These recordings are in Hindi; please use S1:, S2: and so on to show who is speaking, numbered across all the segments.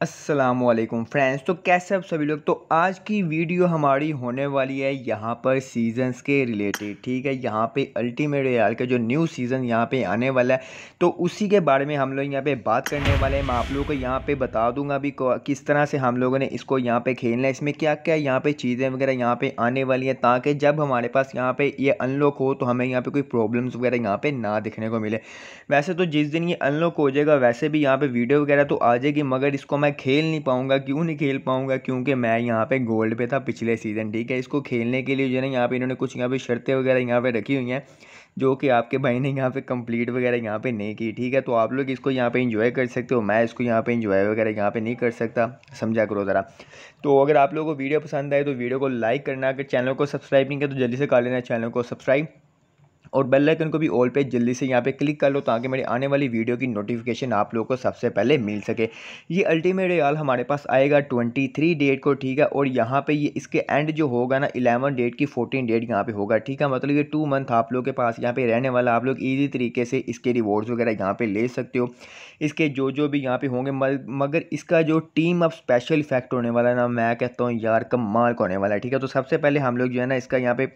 S1: असलम फ्रेंड्स तो कैसे आप सभी लोग तो आज की वीडियो हमारी होने वाली है यहाँ पर सीजन्स के रिलेटेड ठीक है यहाँ पे अल्टीमेट रियाल का जो न्यू सीज़न यहाँ पे आने वाला है तो उसी के बारे में हम लोग यहाँ पे बात करने वाले हैं मैं आप लोगों को यहाँ पे बता दूँगा अभी किस तरह से हम लोगों ने इसको यहाँ पे खेलना है इसमें क्या क्या यहाँ पर चीज़ें वगैरह यहाँ पर आने वाली हैं ताकि जब हमारे पास यहाँ पर ये अनलॉक हो तो हमें यहाँ पर कोई प्रॉब्लम्स वगैरह यहाँ पर ना दिखने को मिले वैसे तो जिस दिन ये अनलॉक हो जाएगा वैसे भी यहाँ पर वीडियो वगैरह तो आ जाएगी मगर इसको मैं खेल नहीं पाऊँगा, क्यों नहीं खेल पाऊँगा? क्योंकि मैं यहाँ पे गोल्ड पे था पिछले सीज़न ठीक है? इसको खेलने के लिए जो है ना, यहाँ पे इन्होंने कुछ यहाँ पे शर्तें वगैरह यहाँ पे रखी हुई हैं, जो कि आपके भाई ने यहाँ पे कंप्लीट वगैरह यहाँ पे नहीं की, ठीक है? तो आप लोग इसको यहाँ पे इंजॉय कर सकते हो, मैं इसको यहाँ पे इंजॉय वगैरह यहाँ पे नहीं कर सकता, समझा करो ज़रा। तो अगर आप लोगों को वीडियो पसंद आए तो वीडियो को लाइक करना, अगर चैनल को सब्सक्राइब नहीं किया तो जल्दी से कर लेना, चैनल को सब्सक्राइब और बेल आइकन को भी ऑल पे जल्दी से यहाँ पे क्लिक कर लो ताकि मेरी आने वाली वीडियो की नोटिफिकेशन आप लोगों को सबसे पहले मिल सके। ये अल्टीमेट याल हमारे पास आएगा ट्वेंटी थ्री डेट को, ठीक है? और यहाँ पे ये इसके एंड जो होगा ना इलेवन डेट की फोर्टीन डेट यहाँ पे होगा, ठीक है? मतलब ये टू मंथ आप लोग के पास यहाँ पे रहने वाला, आप लोग ईजी तरीके से इसके रिवॉर्ड्स वगैरह यहाँ पर ले सकते हो। इसके जो जो भी यहाँ पे होंगे मगर इसका जो टीम अब स्पेशल इफ़ेक्ट होने वाला है ना, मैं कहता हूँ यार कमाल का होने वाला है, ठीक है? तो सबसे पहले हम लोग जो है ना, इसका यहाँ पे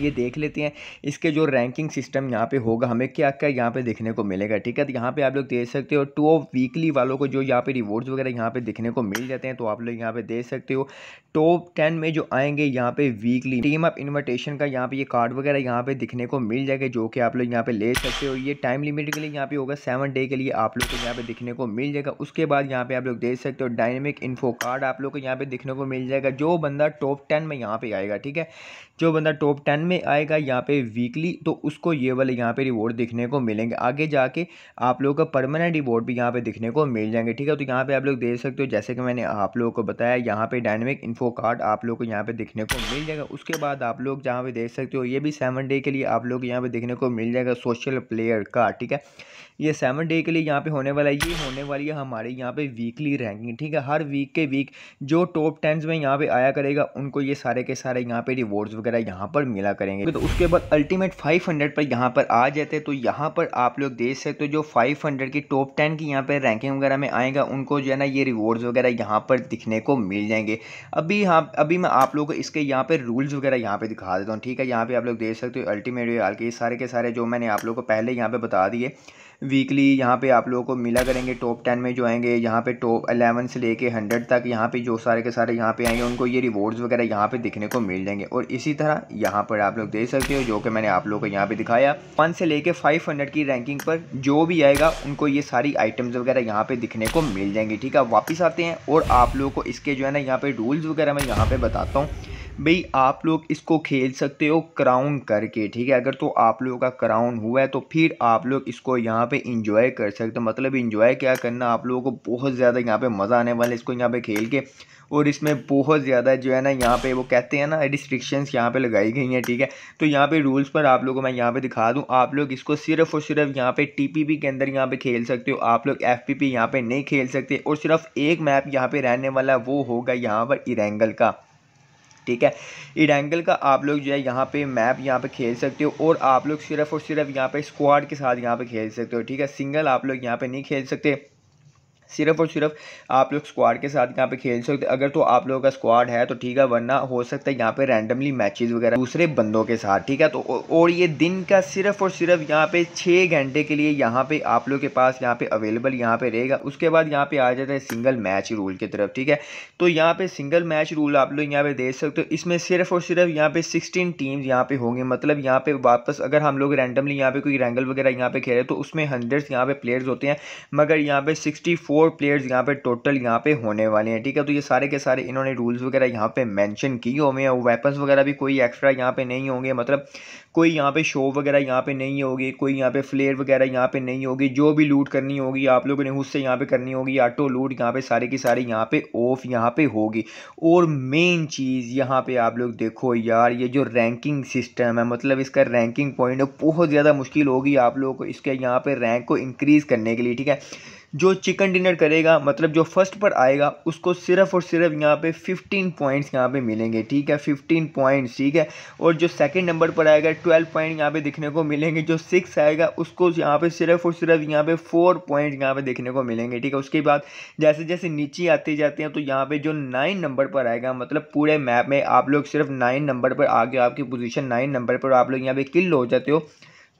S1: ये देख लेते हैं इसके जो रैंकिंग सिस्टम यहाँ पे होगा हमें क्या क्या यहाँ पे देखने को मिलेगा ठीक है तो यहाँ पे आप लोग देख सकते हो टॉप वीकली वालों को जो यहाँ पे रिवॉर्ड्स वगैरह यहाँ पे देखने को मिल जाते हैं तो आप लोग यहाँ पे देख सकते हो टॉप टेन में जो आएँगे यहाँ पे वीकली टीम ऑफ़ इन्विटेशन का यहाँ पे ये कार्ड वगैरह यहाँ पे दिखने को मिल जाएगा जो कि आप लोग यहाँ पे ले सकते हो ये टाइम लिमिट के लिए यहाँ पे होगा सेवन डे के लिए आप लोग को यहाँ पे दिखने को मिल जाएगा उसके बाद यहाँ पे आप लोग देख सकते हो डायनेमिक इन्फो कार्ड आप लोग को यहाँ पे दिखने को मिल जाएगा जो बंदा टॉप टेन में यहाँ पे आएगा ठीक है जो बंदा टॉप टेन में आएगा यहाँ पे वीकली तो उसको ये वाले यहाँ पे रिवॉर्ड दिखने को मिलेंगे आगे जाके आप लोगों का परमानेंट रिवॉर्ड भी यहाँ पे दिखने को मिल जाएँगे ठीक है तो यहाँ पे आप लोग देख सकते हो जैसे कि मैंने आप लोगों को बताया यहाँ पे डायनेमिक इन्फो कार्ड आप लोग को यहाँ पे दिखने को मिल जाएगा उसके बाद आप लोग जहाँ पे देख सकते हो ये भी सेवन डे के लिए आप लोग यहाँ पे देखने को मिल जाएगा सोशल प्लेयर का ठीक है ये सेवन डे के लिए यहाँ पे होने वाला है ये होने वाली है हमारे यहाँ पे वीकली रैंकिंग ठीक है हर वीक के वीक जो टॉप टेंस में यहाँ पे आया करेगा उनको ये सारे के सारे यहाँ पे रिवॉर्ड्स वगैरह यहाँ पर मिला करेंगे तो उसके बाद अल्टीमेट 500 पर यहाँ पर आ जाते तो यहाँ पर आप लोग देख सकते हो जो 500 की टॉप टेन की यहाँ पर रैंकिंग वगैरह में आएगा उनको जो है ना ये रिवॉर्ड्स वगैरह यहाँ पर दिखने को मिल जाएँगे अभी हाँ अभी मैं आप लोगों को इसके यहाँ पर रूल्स वगैरह यहाँ पर दिखा देता हूँ ठीक है यहाँ पर आप लोग देख सकते हो अल्टीमेट हाल के सारे के सारे जो मैंने आप लोग को पहले यहाँ पर बता दिए वीकली यहाँ पे आप लोगों को मिला करेंगे टॉप टेन में जो आएँगे यहाँ पे टॉप अलेवन से लेके हंड्रेड तक यहाँ पे जो सारे के सारे यहाँ पे आएँगे उनको ये रिवॉर्ड्स वगैरह यहाँ पे दिखने को मिल जाएँगे और इसी तरह यहाँ पर आप लोग देख सकते हो, जो कि मैंने आप लोगों को यहाँ पे दिखाया। वन से लेके फाइव हंड्रेड की रैंकिंग पर जो भी आएगा, उनको ये सारी आइटम्स वगैरह यहाँ पे दिखने को मिल जाएँगी, ठीक है? वापस आते हैं और आप लोगों को इसके जो है ना, यहाँ पे रूल्स वगैरह मैं यहाँ पे बताता हूँ। भाई आप लोग इसको खेल सकते हो क्राउन करके ठीक है अगर तो आप लोगों का क्राउन हुआ है तो फिर आप लोग इसको यहाँ पे इंजॉय कर सकते हो मतलब इंजॉय क्या करना आप लोगों को बहुत ज़्यादा यहाँ पे मज़ा आने वाला है इसको यहाँ पे खेल के और इसमें बहुत ज़्यादा जो है ना यहाँ पे वो कहते हैं ना रिस्ट्रिक्शंस यहाँ पे लगाई गई हैं ठीक है तो यहाँ पे रूल्स पर आप लोगों को मैं यहाँ पे दिखा दूँ आप लोग इसको सिर्फ़ और सिर्फ़ यहाँ पे टीपीपी के अंदर यहाँ पे खेल सकते हो आप लोग एफपीपी यहाँ पे नहीं खेल सकते और सिर्फ़ एक मैप यहाँ पे रहने वाला वो होगा यहाँ पर इरेंगल का ठीक है? इड एंगल का आप लोग जो है यहाँ पे मैप यहाँ पे खेल सकते हो और आप लोग सिर्फ़ और सिर्फ़ यहाँ पे स्क्वाड के साथ यहाँ पे खेल सकते हो, ठीक है? सिंगल आप लोग यहाँ पे नहीं खेल सकते। सिर्फ़ और सिर्फ़ आप लोग स्क्वाड के साथ यहाँ पे खेल सकते अगर तो आप लोगों का स्क्वाड है तो ठीक है वरना हो सकता है यहाँ पे रैंडमली मैचेस वगैरह दूसरे बंदों के साथ ठीक है तो और ये दिन का सिर्फ़ और सिर्फ़ यहाँ पे छः घंटे के लिए यहाँ पे आप लोग के पास यहाँ पे अवेलेबल यहाँ पे रहेगा उसके बाद यहाँ पे आ जाता है सिंगल मैच रूल की तरफ़ ठीक है तो यहाँ पे सिंगल मैच रूल आप लोग यहाँ पे देख सकते हो इसमें सिर्फ़ और सिर्फ़ यहाँ पे सिक्सटीन टीम्स यहाँ पे होंगे मतलब यहाँ पे वापस अगर हम लोग रैंडमली यहाँ पे कोई रैंगल वगैरह यहाँ पे खेले तो उसमें हंड्रेड्स यहाँ पे प्लेयर्स होते हैं मगर यहाँ पे सिक्सटी फोर प्लेयर्स यहाँ पे टोटल यहाँ पे होने वाले हैं ठीक है तो ये सारे के सारे इन्होंने रूल्स वगैरह यहाँ पे मेंशन किए हुए हैं वेपन्स वगैरह भी कोई एक्स्ट्रा यहाँ पे नहीं होंगे मतलब कोई यहाँ पे शो वगैरह यहाँ पे नहीं होगी कोई यहाँ पे फ्लेयर वगैरह यहाँ पे नहीं होगी जो भी लूट करनी होगी आप लोगों ने उससे यहाँ पे करनी होगी ऑटो लूट यहाँ पे सारे की सारी यहाँ पे ऑफ़ यहाँ पे होगी और मेन चीज़ यहाँ पे आप लोग देखो यार ये जो रैंकिंग सिस्टम है मतलब इसका रैंकिंग पॉइंट बहुत ज़्यादा मुश्किल होगी आप लोगों को इसके यहाँ पे रैंक को इंक्रीज़ करने के लिए ठीक है जो चिकन डिनर करेगा मतलब जो फ़र्स्ट पर आएगा, उसको सिर्फ़ और सिर्फ़ यहाँ पे 15 पॉइंट्स यहाँ पे मिलेंगे, ठीक है? 15 पॉइंट्स ठीक है? और जो सेकंड नंबर पर आएगा 12 पॉइंट यहाँ पे देखने को मिलेंगे, जो सिक्स आएगा, उसको यहाँ पे सिर्फ़ और सिर्फ़ यहाँ पे फोर पॉइंट यहाँ पे देखने को मिलेंगे, ठीक है? उसके बाद जैसे जैसे नीचे आते जाते हैं तो यहाँ पे जो नाइन नंबर पर आएगा मतलब पूरे मैप में आप लोग सिर्फ़ नाइन नंबर पर आगे आपकी पोजिशन नाइन नंबर पर आप लोग यहाँ पे किल हो जाते हो।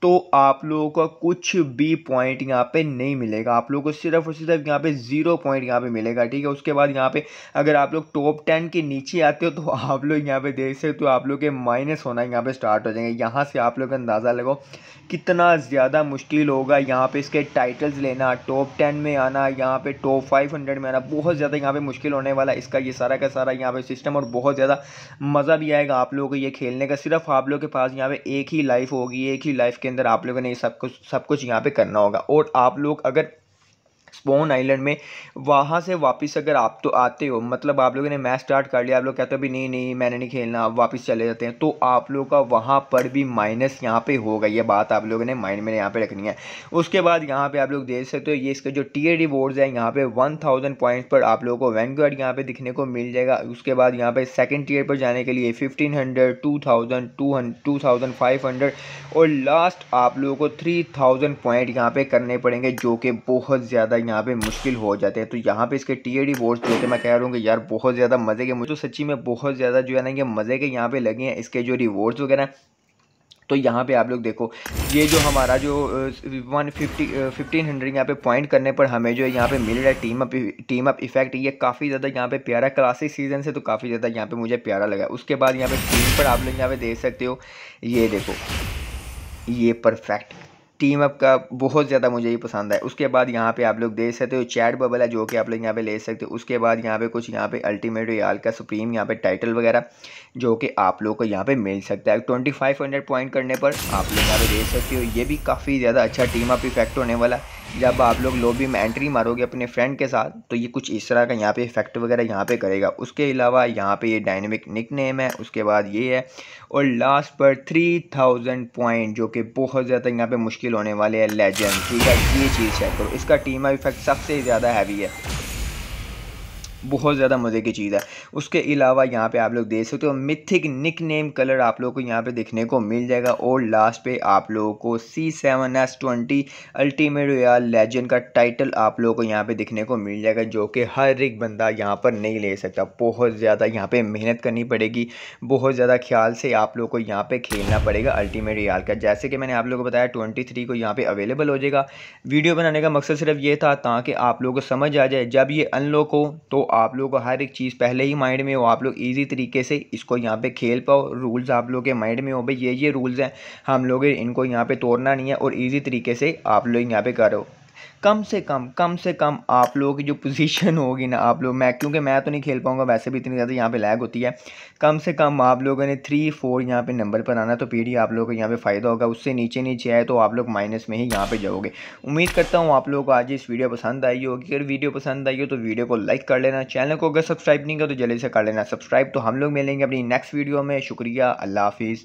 S1: तो आप लोगों का कुछ भी पॉइंट यहाँ पे नहीं मिलेगा आप लोगों को सिर्फ़ और सिर्फ़ यहाँ पे ज़ीरो पॉइंट यहाँ पे मिलेगा ठीक है उसके बाद यहाँ पे अगर आप लोग टॉप टेन के नीचे आते हो तो आप लोग यहाँ पे देख सकते हो तो आप लोग के माइनस होना यहाँ पे स्टार्ट हो जाएँगे यहाँ से आप लोग अंदाज़ा लगाओ कितना ज़्यादा मुश्किल होगा यहाँ पर इसके टाइटल्स लेना टॉप टेन में आना यहाँ पर टॉप फाइव हंड्रेड में आना बहुत ज़्यादा यहाँ पर मुश्किल होने वाला इसका ये सारा का सारा यहाँ पर सिस्टम और बहुत ज़्यादा मज़ा भी आएगा आप लोगों को ये खेलने का सिर्फ़ आप लोग के पास यहाँ पे एक ही लाइफ होगी एक ही लाइफ के अंदर आप लोगों ने सब कुछ सब कुछ यहाँ पे करना होगा। और आप लोग अगर स्पोन आइलैंड में, वहाँ से वापस अगर आप तो आते हो मतलब आप लोगों ने मैच स्टार्ट कर लिया, आप लोग कहते हो भी नहीं नहीं, मैंने नहीं खेलना आप वापस चले जाते हैं तो आप लोगों का वहाँ पर भी माइनस यहाँ पे होगा ये बात, आप लोगों ने माइंड में यहाँ पे रखनी है। उसके बाद यहाँ पे आप लोग देख सकते हो, ये इसके जो टीयर रिवॉर्ड्स है, यहाँ पे वन थाउज़ेंड पॉइंट पर आप लोगों को वैनगार्ड यहाँ पे दिखने को मिल जाएगा। उसके बाद यहाँ पे सेकेंड टीयर पर जाने के लिए fifteen hundred two thousand two two thousand five hundred और लास्ट आप लोगों को थ्री थाउज़ेंड पॉइंट यहाँ पे करने पड़ेंगे, जो कि बहुत ज़्यादा यहाँ पे मुश्किल हो जाते हैं तो यहाँ पे इसके टी एडी बोर्ड्स जो मैं कह रहा हूँ कि यार बहुत ज़्यादा मज़े के मुझे तो सच्ची में बहुत ज़्यादा जो है ना ये मज़े के यहाँ पे लगे हैं इसके जो रिवॉर्ड्स वगैरह तो यहाँ पे आप लोग देखो ये जो हमारा जो वन फिफ्टी फिफ्टीन हंड्रेड यहाँ पे पॉइंट करने पर हमें जो यहाँ पे मिल रहा है team up team up effect ये काफ़ी ज़्यादा यहाँ पे प्यारा क्लासिक सीज़न से तो काफ़ी ज़्यादा यहाँ पे मुझे प्यारा लगा उसके बाद यहाँ पे टीम पर आप लोग यहाँ पे देख सकते हो ये देखो ये परफेक्ट टीम अप का बहुत ज़्यादा मुझे ये पसंद है उसके बाद यहाँ पे आप लोग देख सकते हो चैट बबल है जो कि आप लोग यहाँ पे ले सकते हो उसके बाद यहाँ पे कुछ यहाँ पे अल्टीमेट रियाल का सुप्रीम यहाँ पे टाइटल वगैरह जो कि आप लोग को यहाँ पे मिल सकता है ट्वेंटी फाइव हंड्रेड पॉइंट करने पर आप लोग यहाँ पे देख सकते हो ये भी काफ़ी ज़्यादा अच्छा टीम अप इफ़ेक्ट होने वाला जब आप लोग लॉबी में एंट्री मारोगे अपने फ्रेंड के साथ तो ये कुछ इस तरह का यहाँ पे इफ़ेक्ट वगैरह यहाँ पे करेगा उसके अलावा यहाँ पे ये डायनेमिक निक नेम है उसके बाद ये है और लास्ट पर थ्री थाउज़ेंड पॉइंट जो कि बहुत ज़्यादा यहाँ पे मुश्किल होने वाले हैं लेजेंड ठीक है? ये चीज़ चेक करो इसका टीम इफ़ेक्ट सबसे ज़्यादा हैवी है। बहुत ज़्यादा मज़े की चीज़ है। उसके अलावा यहाँ पे आप लोग देख सकते हो, मिथिक निक नेम कलर आप लोग को यहाँ पे देखने को मिल जाएगा और लास्ट पे आप लोगों को C seven S twenty ultimate या लेजेंड का टाइटल आप लोगों को यहाँ पे देखने को मिल जाएगा, जो कि हर एक बंदा यहाँ पर नहीं ले सकता। बहुत ज़्यादा यहाँ पर मेहनत करनी पड़ेगी, बहुत ज़्यादा ख्याल से आप लोग को यहाँ पर खेलना पड़ेगा अल्टीमेट रियाल का। जैसे कि मैंने आप लोग को बताया ट्वेंटी को यहाँ पर अवेलेबल हो जाएगा। वीडियो बनाने का मकसद सिर्फ़ ये था, ताकि आप लोगों को समझ आ जाए, जब ये अनलॉक हो तो आप लोगों को हर एक चीज़ पहले ही माइंड में हो, आप लोग ईजी तरीके से इसको यहाँ पे खेल पाओ। रूल्स आप लोग के माइंड में हो, भाई ये ये रूल्स हैं। हम लोग इनको यहाँ पे तोड़ना नहीं है और ईजी तरीके से आप लोग यहाँ पे करो। कम से कम कम से कम आप लोगों की जो पोजीशन होगी ना, आप लोग, मैं, क्योंकि मैं तो नहीं खेल पाऊँगा, वैसे भी इतनी ज़्यादा यहाँ पे लैग होती है। कम से कम आप लोगों ने थ्री फोर यहाँ पे नंबर पर आना तो पीढ़ी आप लोगों को यहाँ पे फ़ायदा होगा। उससे नीचे नीचे आए तो आप लोग माइनस में ही यहाँ पे जाओगे। उम्मीद करता हूँ आप लोगों को आज इस वीडियो पसंद आई होगी। अगर वीडियो पसंद आई हो तो वीडियो को लाइक कर लेना। चैनल को अगर सब्सक्राइब नहीं किया तो जल्दी से कर लेना। सब्सक्राइब तो हम लोग मिलेंगे अपनी नेक्स्ट वीडियो में। शुक्रिया, अल्लाह हाफिज़।